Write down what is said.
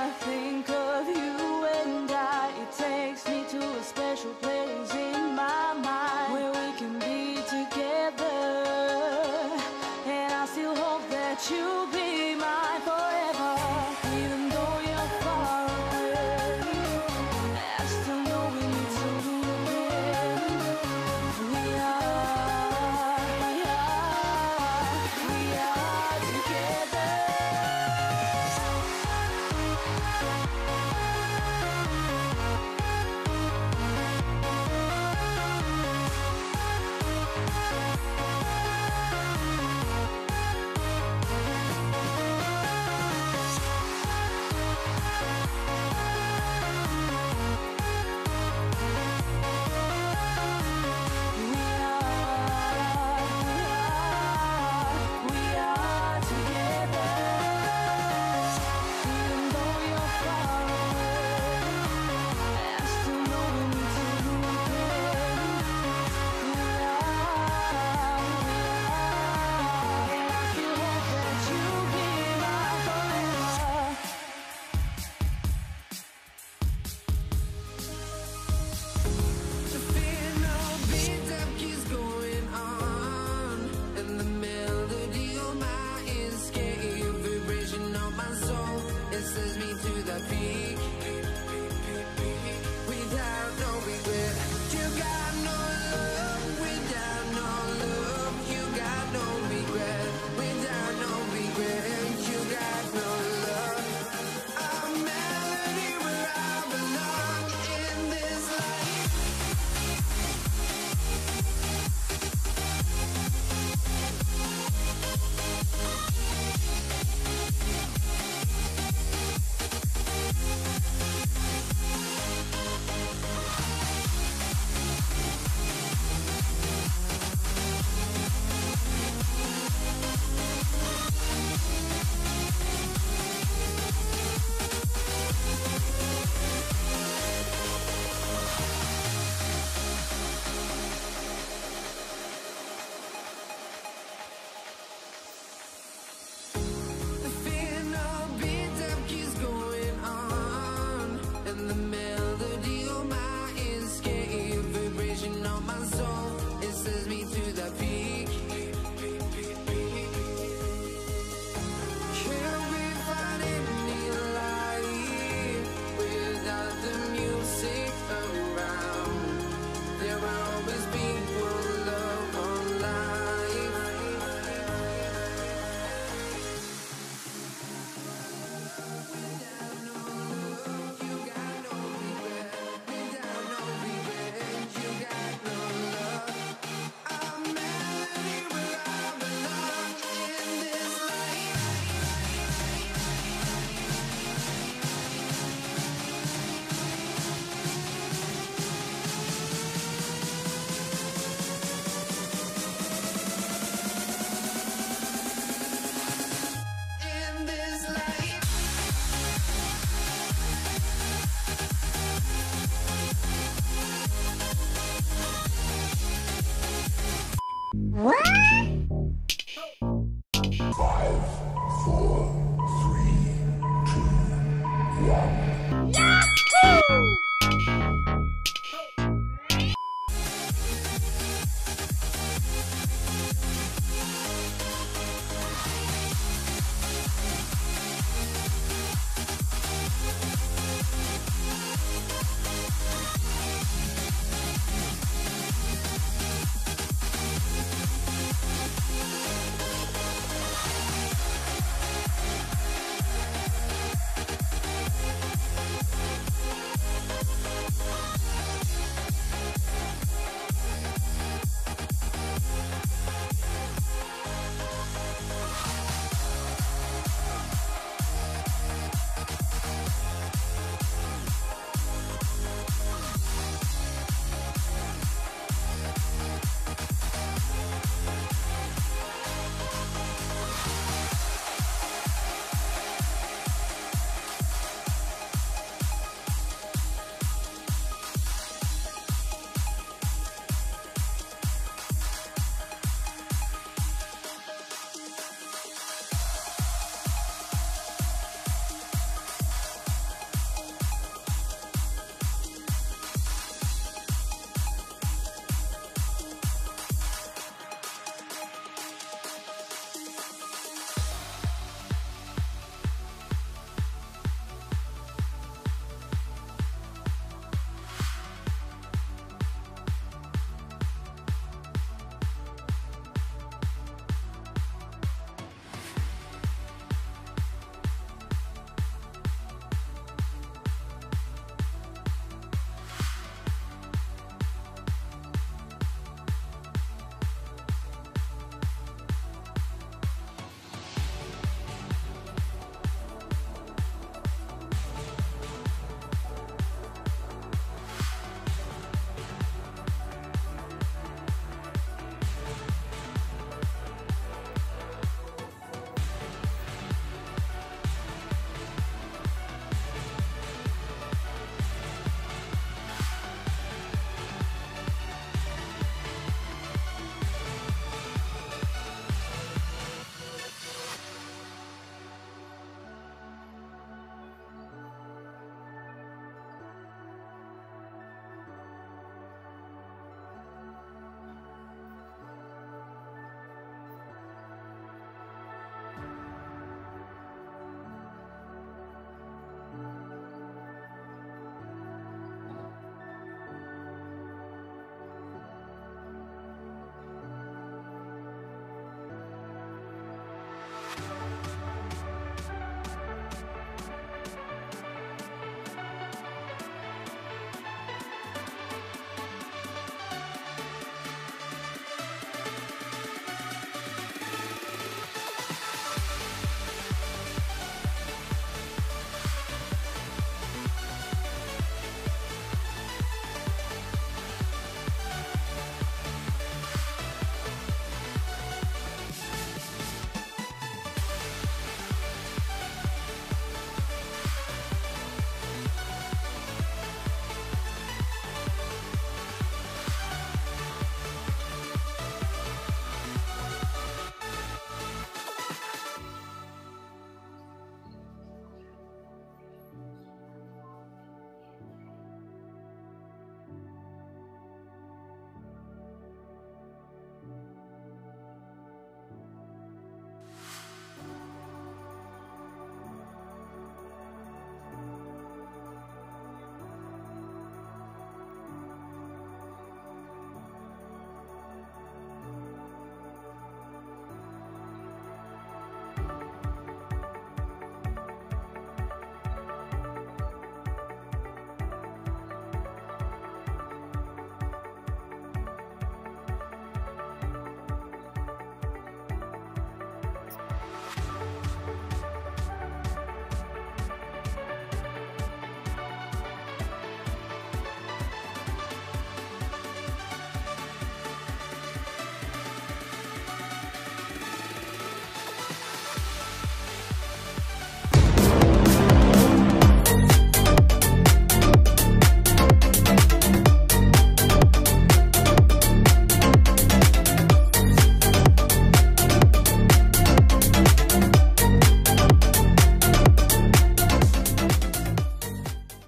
I think of you. this is me to the peak